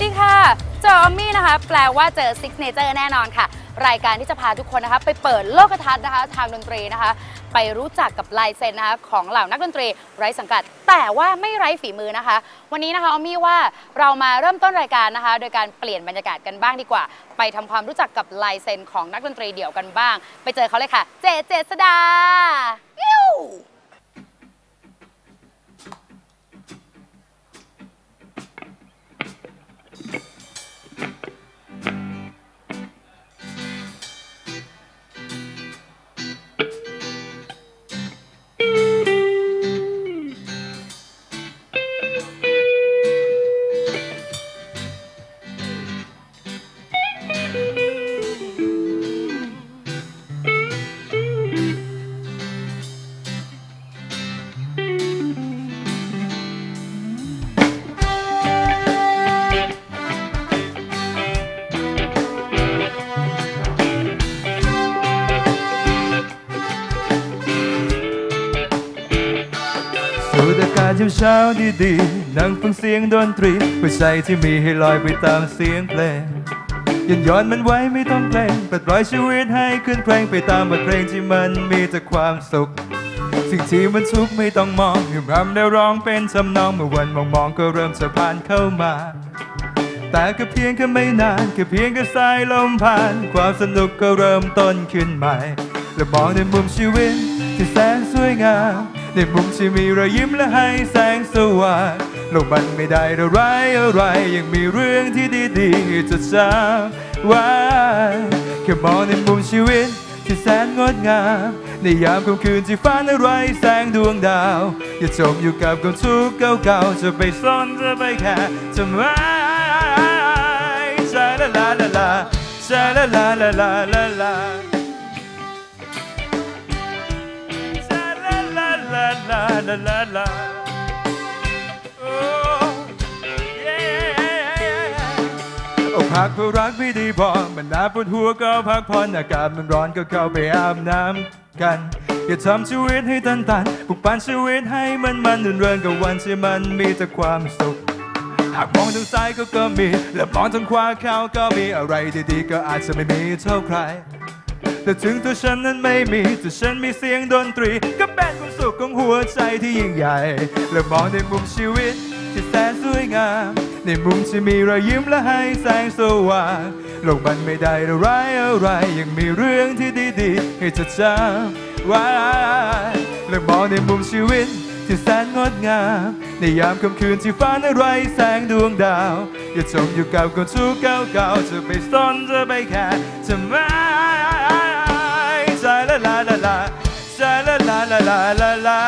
ออมมี่นะคะ แปลว่าเจอ signature แน่นอนค่ะ รายการที่จะพาทุกคนนะคะ ไปเปิดโลกทัศน์นะคะ ทางดนตรีนะคะ ไปรู้จักกับลายเซ็นนะคะของเหล่านักดนตรีไร้สังกัด แต่ว่าไม่ไร้ฝีมือนะคะ วันนี้นะคะออมมี่ว่าเรามาเริ่มต้นรายการนะคะ โดยการเปลี่ยนบรรยากาศกันบ้างดีกว่า ไปทำความรู้จักกับลายเซ็นของนักดนตรีเดี่ยวกันบ้าง ไปเจอเขาเลยค่ะ เจเจษฎา ยิ้าเช้าดีๆ นั่งฟังเสียงดนตรีหัวใจที่มีให้ลอยไปตามเสียงเพลงยันย้อนมันไว้ไม่ต้องเกรงปลดปล่อยชีวิตให้ขึ้นเพลงไปตามบทเพลงที่มันมีแต่ความสุข สิ่งที่มันทุกข์ไม่ต้องมองให้รำได้ร้องเป็นทำนองเมื่อวันมองมองๆก็เริ่มจะผ่านเข้ามา แต่ก็เพียงแค่ไม่นานแค่เพียงแค่สายลมผ่าน ความสนุกก็เริ่มต้นขึ้นใหม่ และมองในมุมชีวิตที่แสนสวยงาม ในมุมที่มีรอยยิ้มและให้แสงสว่างโลกมันไม่ได้ระไรอะไร ยังมีเรื่องที่ดีๆจะจำไว้แค่มองในมุมชีวิตที่แสนงดงามในยามค่ำคืนที่ฟ้านั้นไร้แสงดวงดาว อย่าจมอยู่กับความทุกข์เก่าๆจะไปซ่อนจะไปแค่ทำไมชาลาลาลาลาชาลาลาลาลาลา ลาลาลาลาโอ้ yeah อกหักเพราะรักไม่ไดีพอกมันหนาปวดหัวก็พักผ่อนอากาศมันร้อนก็เข้าไปอาบน้ำกัน อย่าทำชีวิตให้ตันตันปลุกปั่นชีวิตให้มันมันเดินเริงกับวันที่มันมีแต่ความสุข หากมองทางซ้ายก็ก็มี และมองทางขวาเขาก็มีอะไรดีๆ ก็อาจจะไม่มีเท่าใคร แต่ถึงตัวฉันนั้นไม่มีแต่ฉันมีเสียงดนตรี ก็เป็นความสุขของหัวใจที่ยิ่งใหญ่ และมองในมุมชีวิตที่แสนสวยงาม ในมุมที่มีรอยยิ้มและให้แสงสว่างโลกมันไม่ได้ร้ายอะไร ยังมีเรื่องที่ดีๆ ให้เธอจำไว้และมองในมุมชีวิตที่แสนงดงาม ในยามค่ำคืนที่ฟ้านั้นไร้แสงดวงดาว อย่าจมอยู่กับความทุกข์เก่าๆจะไปซ่อนจะไปแค่ทำไมา la la la la la.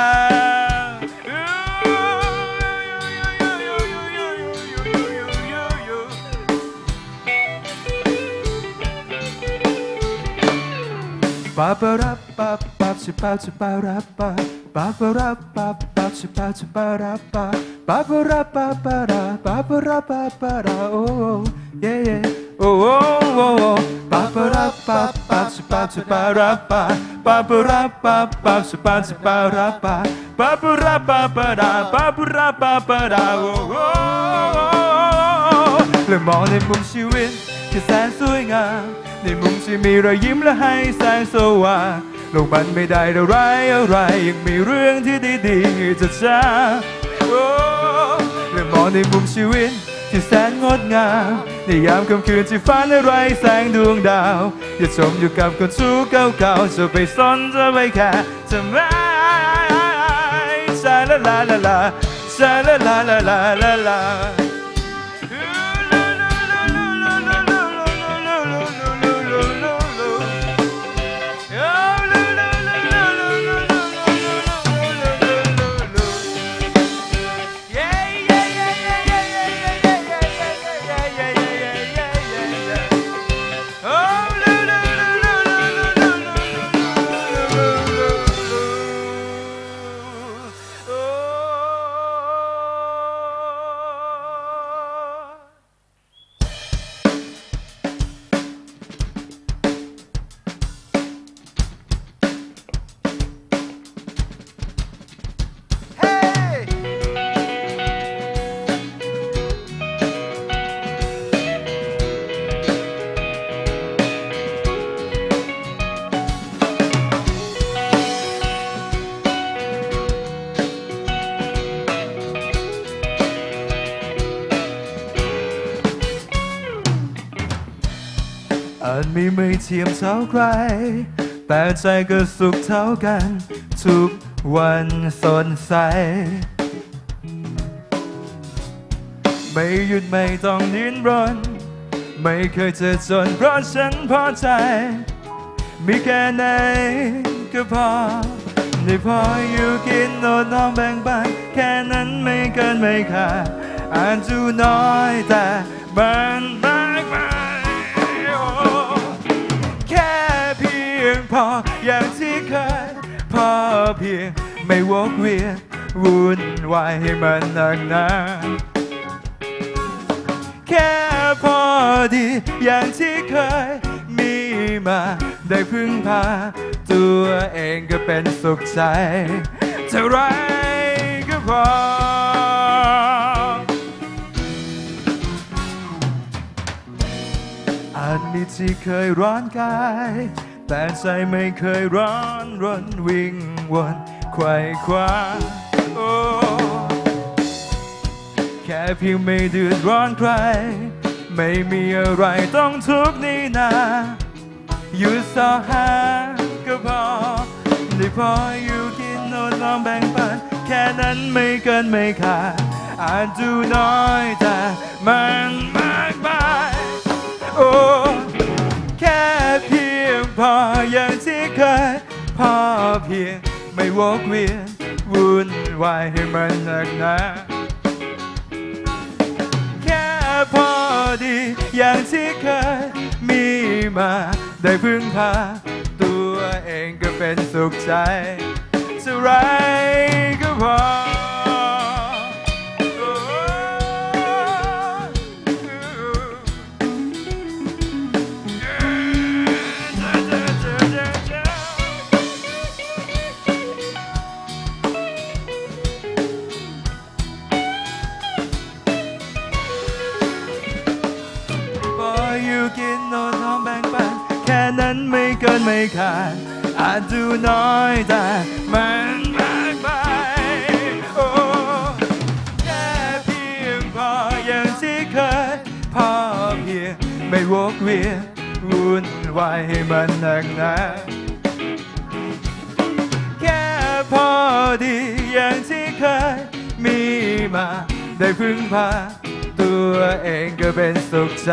ba ba ra ba ba si ba si ba ra ba ba ba ra ba ba si ba si ba ra ba ba ba ra ba ba ra ba ba ra ba ba ra oh yeah yeah oh oh oh ba ba ra ba ba si ba si ba ra ba ba ba ra ba ba chi ba chi ba ra ba ba ba ra ba ba ra ba ba ra ba ba ra oh oh oh และมองในมุมชีวิตที่แสนสวยงามในมุมที่มีรอยยิ้มและให้แสงสว่างโลกมันไม่ได้ร้ายอะไรยังมีเรื่องที่ดีๆจะจ้าโอ้และมองในมุมชีวิตที่แสนงดงาม ในยามค่ำคืนที่ฟ้านั้นไร้แสงดวงดาว อย่าจมอยู่กับคนชู้เก่าๆจะไปซ่อนจะไปแค่ทำไมชาลาลาลาลาชาลาลาลาลาลา จมีไม่เทียมเท่าใคร แต่ใจก็สุขเท่ากัน ทุกวันสดใส ไม่หยุดไม่ต้องดิ้นรน ไม่เคยเจอจนเพราะฉันพอใจ มีแค่ไหนก็พอได้พออยู่กินโนดน้องแบ่งปันแค่นั้นไม่เกินไม่ขาดอาจจะน้อยแต่มัน ออย่างที่เคยพอเพียงไม่วกเวียนวุ่นวายให้มันหนักหนาแค่พอดีอย่างที่เคยมีมาได้พึ่งพาตัวเองก็เป็นสุขใจเท่าไรก็พออาจมีที่เคยร้อนกาย แต่ใจไม่เคยร้อนรนวิ่งวนไขว่คว้าโอ้แค่เพียงไม่เดือดร้อนใคร ไม่มีอะไรต้องทุกข์นี่นาอยู่สอหาก็พอได้พออยู่กินนอนลองแบ่งปัน แค่นั้นไม่เกินไม่ขาดอาจดูน้อยแต่มันมากมายโอ้ พออย่างที่เคยพอเพียงไม่วกเวียนวุ่นวายให้มันหนักหนาแค่พอดีอย่างที่เคยมีมาได้พึ่งพาตัวเองก็เป็นสุขใจเท่าไรก็พอ นั้นไม่เกินไม่ขาดอาจดูน้อยแต่มันมากไปโอ้แค่เพียงพออย่างที่เคยพอเพียงไม่วกเวียนวุ่นวายให้มันหนักหนาแค่พอดีอย่างที่เคยมีมาได้พึ่งพาตัวเองก็เป็นสุขใจ